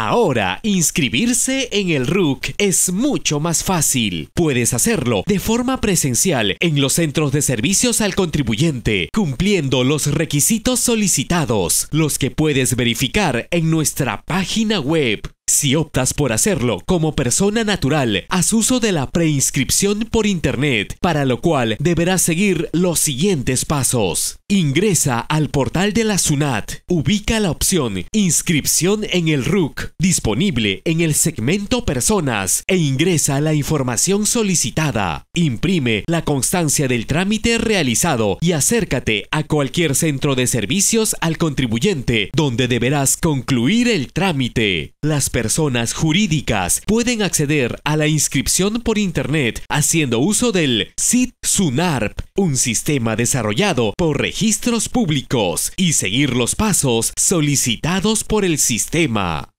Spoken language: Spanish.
Ahora, inscribirse en el RUC es mucho más fácil. Puedes hacerlo de forma presencial en los centros de servicios al contribuyente, cumpliendo los requisitos solicitados, los que puedes verificar en nuestra página web si optas por hacerlo como persona natural, haz uso de la preinscripción por Internet, para lo cual deberás seguir los siguientes pasos. Ingresa al portal de la SUNAT, ubica la opción Inscripción en el RUC, disponible en el segmento Personas, e ingresa la información solicitada. Imprime la constancia del trámite realizado y acércate a cualquier centro de servicios al contribuyente, donde deberás concluir el trámite. Las personas jurídicas pueden acceder a la inscripción por Internet haciendo uso del SIT SUNARP, un sistema desarrollado por registros públicos, y seguir los pasos solicitados por el sistema.